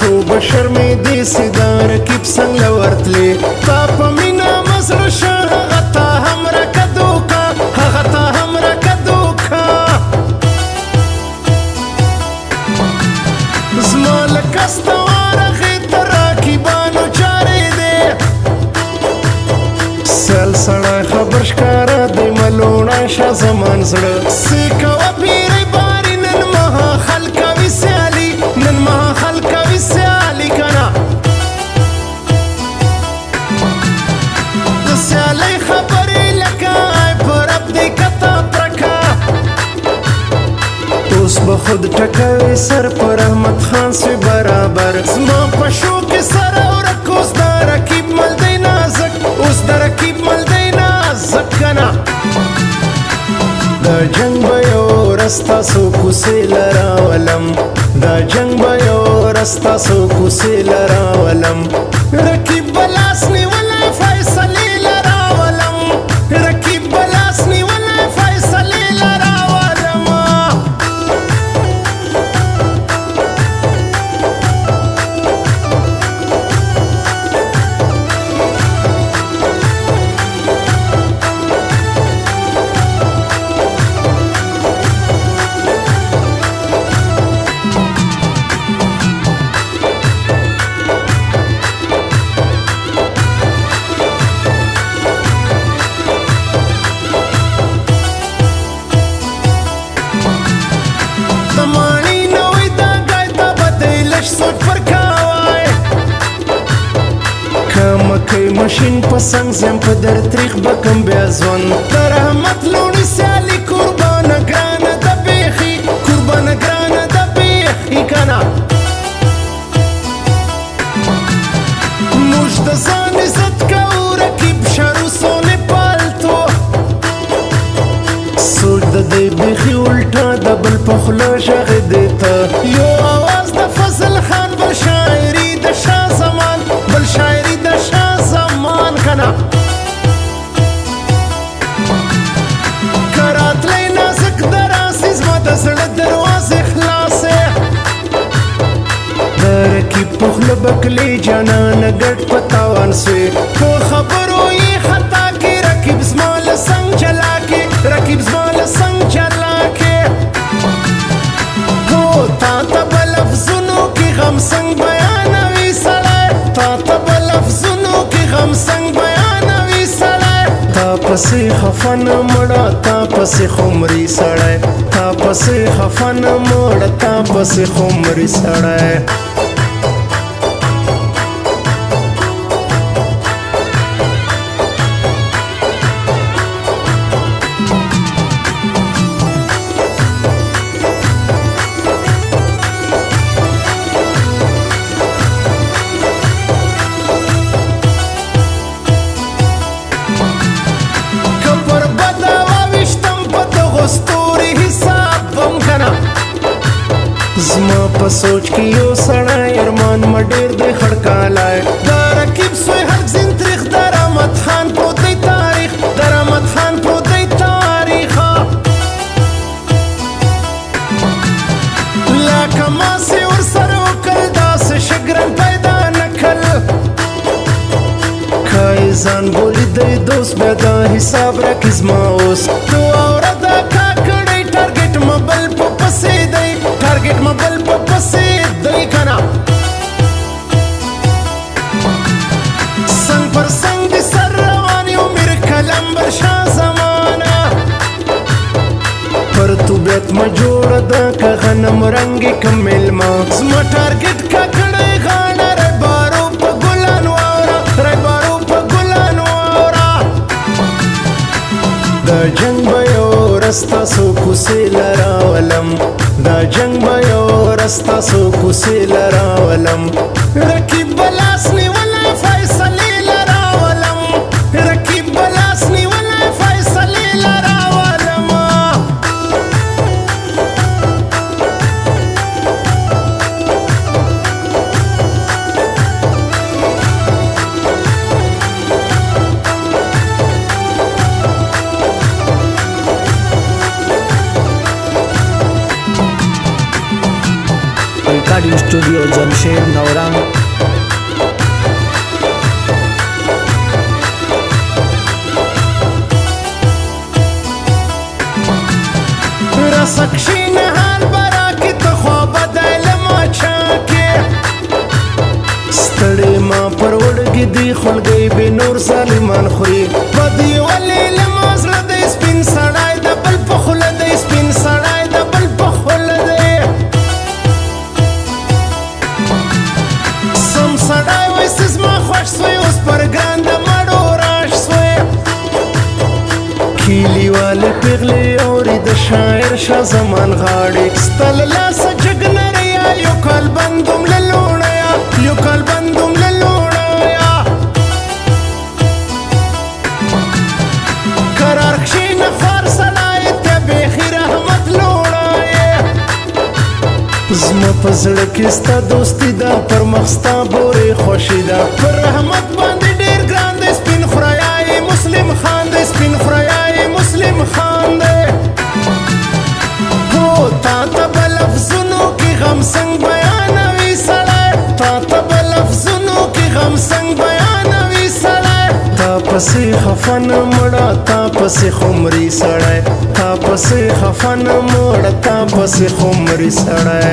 شو بشر می دی سیدار کیپ څنګه ورتلی تا په مینا مزر شر غتا هم رکدو کا غتا هم رکدو کا زما لکستا ورغه ترا کی بانو چارې دې سل سړ خبر ښکار دې ملونه ش زمان زړه سیکا به خود ټکوي سر پر رحمت خان سي برابر زما په شو کې سر او رکوس دا رکیب مل دی نازک اوس دا رکیب مل دی نازک کنا دا جنگ به یو رستا سو کوسې لراولم دا جنگ به یو رستا سو کوسې لراولم کوي ماشین په څنګ زم په در تاریخ به کم بیا ځوان د رحمت لوړې سیالي قربانه ګرانه د بیخي قربانه ګرانه د بیخي کنه موږ د ځان عزت کوو رقیب شرو سولې پالتو سوچ د دې بیخي الټه د بل په خوله شغې دی ته یو بکلی جانان ګټ په تاوان سي خو خبرو یې خطا کې رکیب زما له څنګه چلا کې رکیب زما له څنګه چلا کې هو تا ته په لفظونو کې غم څنګه بیانوي سړی تا ته په لفظونو کې غم څنګه بیانوي سړی تا پسې خفن مړه تا پسې خمري سړی تا پسې خفن مړه تا پسې خمري سړی زما په سوچ کې یو سړی ارمان ما ډېر دی خړکالی دا رقیب سوی هر زین تریخ د رحمت خان پروتی تاریخ د رحمت خان پروتی تاریخ لکه ماسې ور سره وکړل داسې شګرن پیدا نه کړل که یې ځان بولیدی دوست بیا دا حساب راکړي زما اوس ته که د که غنم رنګې که میلمه زما ټارګټ ککړې غاړه ربارو په ګلان واوره ربارو په ګلان واوره دا جنگ به یو رستا سو کوسې لراولم دا جنگ به یو رستا سو کوسې لراولم ډکې ریکارڈنگ اسٹوڈیو جمشید نوران رسکشی نهان برا کی تخوا بدل ما چاکه ستړی ما پر وړګې دی خلګې به نور سلیمان خوري ماله پیغلی اوري د شاعر شاه زمان غاړي ستل لاس جگنر یا یو کال بندوم للونه یا یو کال بندوم للونه یا قرار کښې نفر سنای ته بیخي رحمت لوړه زما په زړه کې ستا دوستي ده پر مخ ستا بورې خوښي ده پر رحمت باندې پسې خفن مړه تا پسې خمري سړی تا پسې خفن مړه تا پسې خمري سړی